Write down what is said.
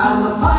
I'm a fire.